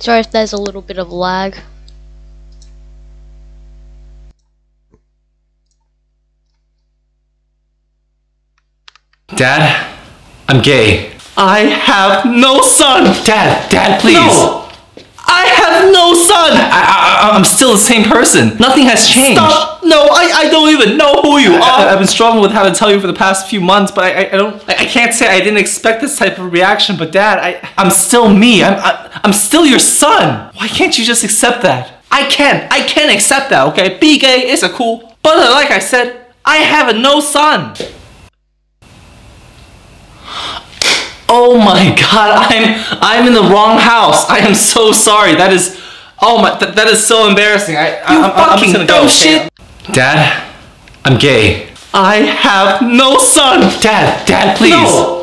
Sorry if there's a little bit of lag. Dad, I'm gay. I have no son. Dad, Dad, please. No. I have no son. I, I, I'm still the same person. Nothing has changed. Stop. No, I, I don't even know who you are! I, are. have been struggling with how to tell you for the past few months, but I, I, I don't. I, I can't say I didn't expect this type of reaction. But Dad, I, I'm still me. I'm, I, I'm still your son. Why can't you just accept that? I can't. I can't accept that. Okay, be gay is a cool, but like I said, I have a no son. Oh my god, I'm I'm in the wrong house. I am so sorry. That is, oh my, th- that is so embarrassing. I, I You just fucking gonna dumb go. shit. Dad, I'm gay. I have no son. Dad, Dad, please. No,